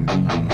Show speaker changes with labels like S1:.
S1: Bye.